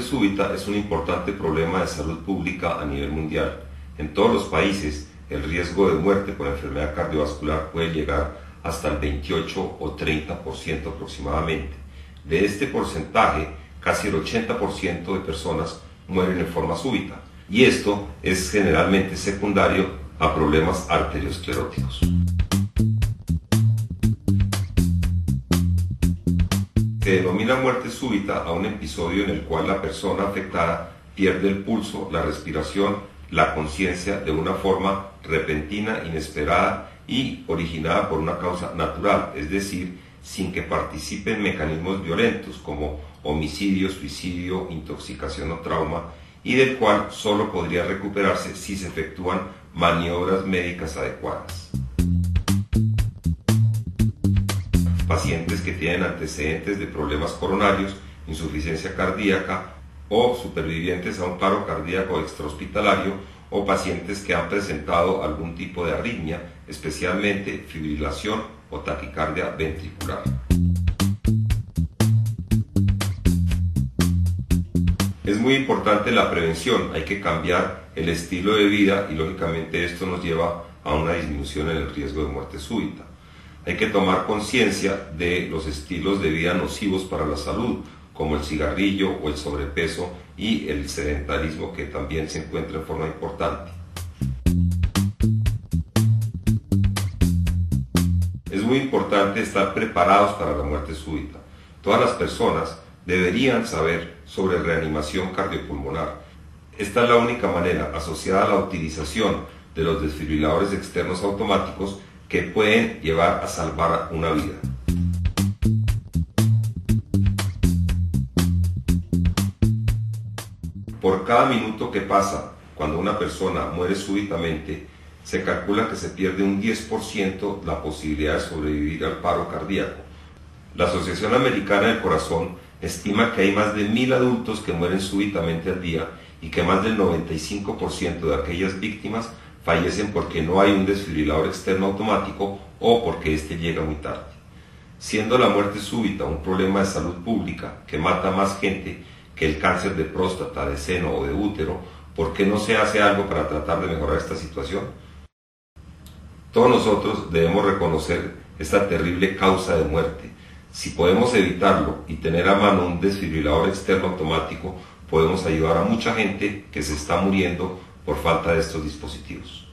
súbita es un importante problema de salud pública a nivel mundial. En todos los países, el riesgo de muerte por enfermedad cardiovascular puede llegar hasta el 28 o 30% aproximadamente. De este porcentaje, casi el 80% de personas mueren en forma súbita, y esto es generalmente secundario a problemas arterioscleróticos. Se denomina muerte súbita a un episodio en el cual la persona afectada pierde el pulso, la respiración, la conciencia de una forma repentina, inesperada y originada por una causa natural, es decir, sin que participen mecanismos violentos como homicidio, suicidio, intoxicación o trauma, y del cual solo podría recuperarse si se efectúan maniobras médicas adecuadas. Pacientes que tienen antecedentes de problemas coronarios, insuficiencia cardíaca o supervivientes a un paro cardíaco extrahospitalario o pacientes que han presentado algún tipo de arritmia, especialmente fibrilación o taquicardia ventricular. Es muy importante la prevención, hay que cambiar el estilo de vida y lógicamente esto nos lleva a una disminución en el riesgo de muerte súbita. Hay que tomar conciencia de los estilos de vida nocivos para la salud, como el cigarrillo o el sobrepeso y el sedentarismo que también se encuentra en forma importante. Es muy importante estar preparados para la muerte súbita. Todas las personas deberían saber sobre reanimación cardiopulmonar. Esta es la única manera asociada a la utilización de los desfibriladores externos automáticos que pueden llevar a salvar una vida. Por cada minuto que pasa cuando una persona muere súbitamente, se calcula que se pierde un 10% la posibilidad de sobrevivir al paro cardíaco. La Asociación Americana del Corazón estima que hay más de mil adultos que mueren súbitamente al día y que más del 95% de aquellas víctimas fallecen porque no hay un desfibrilador externo automático o porque éste llega muy tarde. Siendo la muerte súbita un problema de salud pública que mata más gente que el cáncer de próstata, de seno o de útero, ¿por qué no se hace algo para tratar de mejorar esta situación? Todos nosotros debemos reconocer esta terrible causa de muerte. Si podemos evitarlo y tener a mano un desfibrilador externo automático, podemos ayudar a mucha gente que se está muriendo por falta de estos dispositivos.